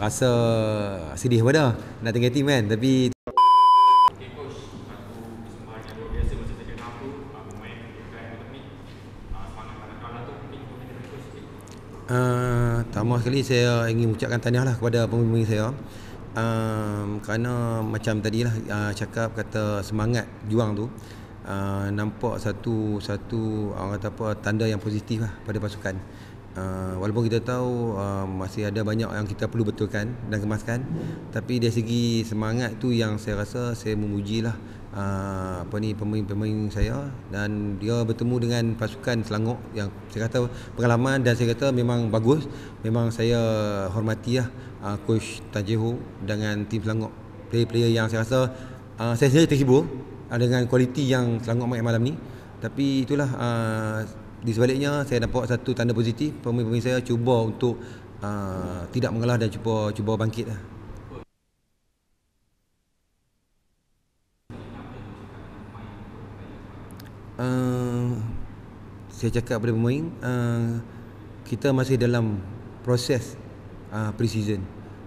rasa sedih pada nak tinggal tim kan tapi Uh, pertama sekali saya ingin mengucapkan tahniah lah kepada pemimpin saya. Um, kerana macam tadi lah uh, cakap kata semangat juang tu uh, nampak satu satu orang kata apa tanda yang positif lah pada pasukan Uh, walaupun kita tahu uh, masih ada banyak yang kita perlu betulkan dan kemaskan tapi dari segi semangat tu yang saya rasa saya memujilah uh, apa ni pemain-pemain saya dan dia bertemu dengan pasukan Selangor yang saya kata pengalaman dan saya kata memang bagus. Memang saya hormati lah uh, coach Tajeho dengan tim Selangor. Player-player yang saya rasa uh, saya sendiri terhibur dengan kualiti yang Selangor main malam ni. Tapi itulah uh, di sebaliknya saya nampak satu tanda positif pemain-pemain saya cuba untuk uh, tidak mengalah dan cuba cuba bangkit lah. Uh, saya cakap kepada pemain uh, kita masih dalam proses uh, pre-season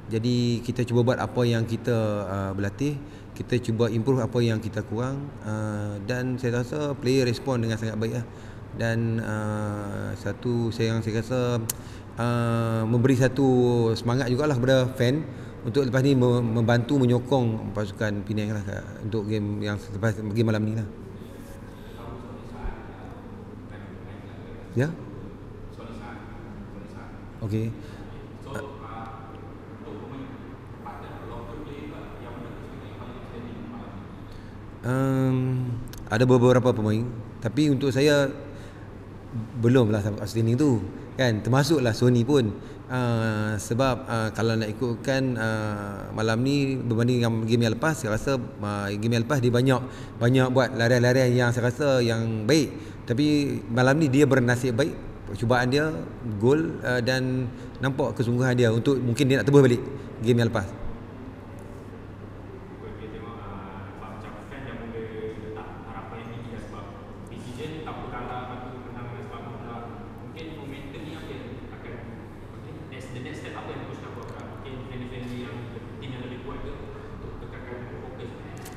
jadi kita cuba buat apa yang kita uh, berlatih kita cuba improve apa yang kita kurang uh, dan saya rasa player respon dengan sangat baik lah dan uh, satu saya yang saya rasa uh, memberi satu semangat jugalah kepada fan untuk lepas ni membantu menyokong pasukan Penang lah untuk game yang selepas game malam ni lah. Ya? Okey. Um, ada beberapa pemain tapi untuk saya belum lah outstanding tu kan? Termasuklah Sony pun. Uh, sebab uh, kalau nak ikutkan uh, malam ni berbanding dengan game yang lepas saya rasa uh, game yang lepas dia banyak banyak buat larian-larian yang saya rasa yang baik. Tapi malam ni dia bernasib baik cubaan dia gol uh, dan nampak kesungguhan dia untuk mungkin dia nak tebus balik game yang lepas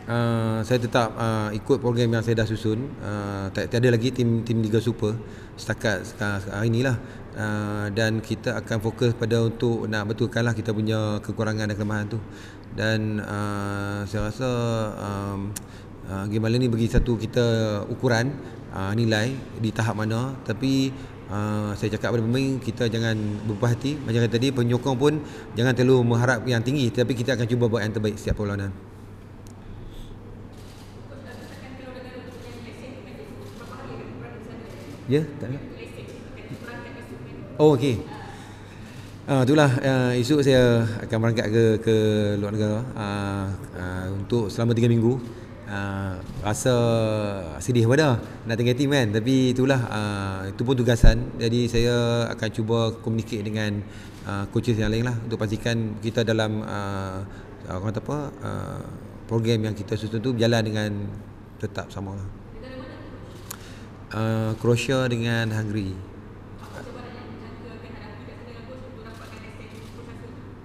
Uh, saya tetap uh, ikut program yang saya dah susun. Uh, tiada lagi tim tim Liga Super setakat hari inilah. Uh, dan kita akan fokus pada untuk nak betulkanlah kita punya kekurangan dan kelemahan tu. Dan uh, saya rasa um, uh, game malam ni bagi satu kita ukuran uh, nilai di tahap mana. Tapi uh, saya cakap kepada pemain kita jangan berpuas hati. Macam tadi penyokong pun jangan terlalu mengharap yang tinggi. Tapi kita akan cuba buat yang terbaik setiap perlawanan Ya, tak ada. Oh, okey. Ah, uh, itulah uh, esok saya akan berangkat ke ke luar negara uh, uh, untuk selama 3 minggu. Uh, rasa sedih pada nak tinggal tim kan tapi itulah uh, itu pun tugasan jadi saya akan cuba communicate dengan uh, coaches yang lain lah untuk pastikan kita dalam uh, orang kata apa uh, program yang kita susun tu berjalan dengan tetap sama lah. Uh, Croatia dengan Hungary.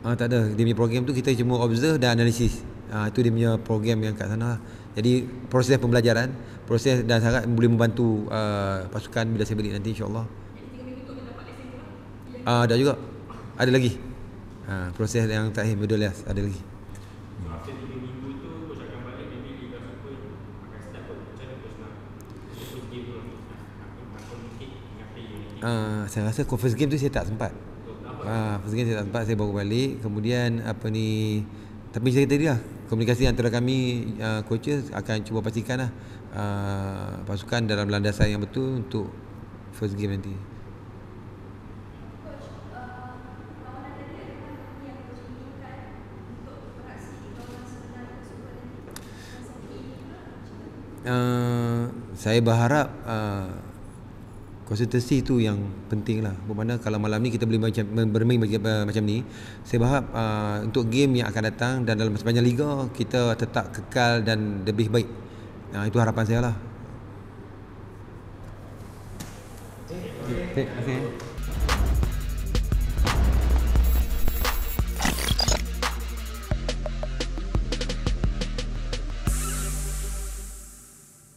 Ah uh, tak ada. Dia punya program tu kita cuma observe dan analisis. Ah uh, itu dia punya program yang kat sana. Jadi proses pembelajaran, proses dan sangat boleh membantu uh, pasukan bila saya balik nanti insya-Allah. Ah uh, ada juga. Ada lagi. Uh, proses yang terakhir middle ada lagi. Uh, saya rasa first game tu saya tak sempat. Uh, first game saya tak sempat saya baru balik. Kemudian apa ni tapi saya tadi lah komunikasi antara kami uh, coaches akan cuba pastikan lah uh, pasukan dalam landasan yang betul untuk first game nanti. Uh, saya berharap uh, konsentrasi itu yang penting lah. Bermakna kalau malam ni kita boleh macam, bermain macam, macam ni Saya berharap uh, untuk game yang akan datang Dan dalam sepanjang Liga Kita tetap kekal dan lebih baik. Uh, Itu harapan saya lah. Terima kasih